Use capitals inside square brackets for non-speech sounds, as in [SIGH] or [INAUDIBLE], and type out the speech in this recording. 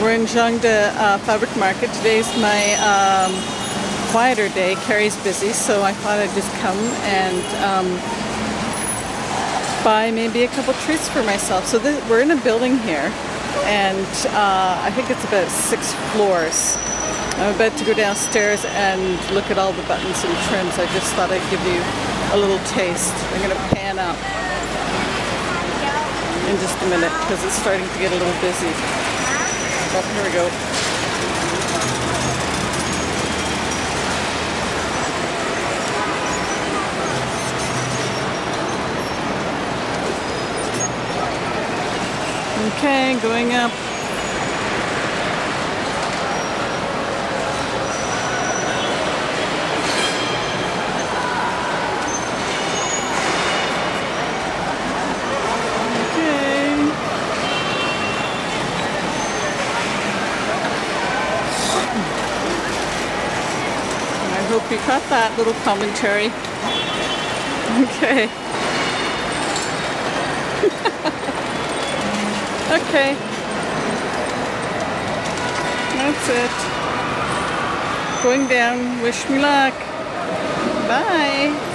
We're in Zhongda uh, Fabric Market. Today's my um, quieter day. Carrie's busy, so I thought I'd just come and um, buy maybe a couple treats for myself. So this, we're in a building here, and uh, I think it's about six floors. I'm about to go downstairs and look at all the buttons and trims. I just thought I'd give you a little taste. I'm going to pan up in just a minute because it's starting to get a little busy. Oh, here we go. Okay, going up. Hope you caught that little commentary. Okay. [LAUGHS] okay. That's it. Going down. Wish me luck. Bye.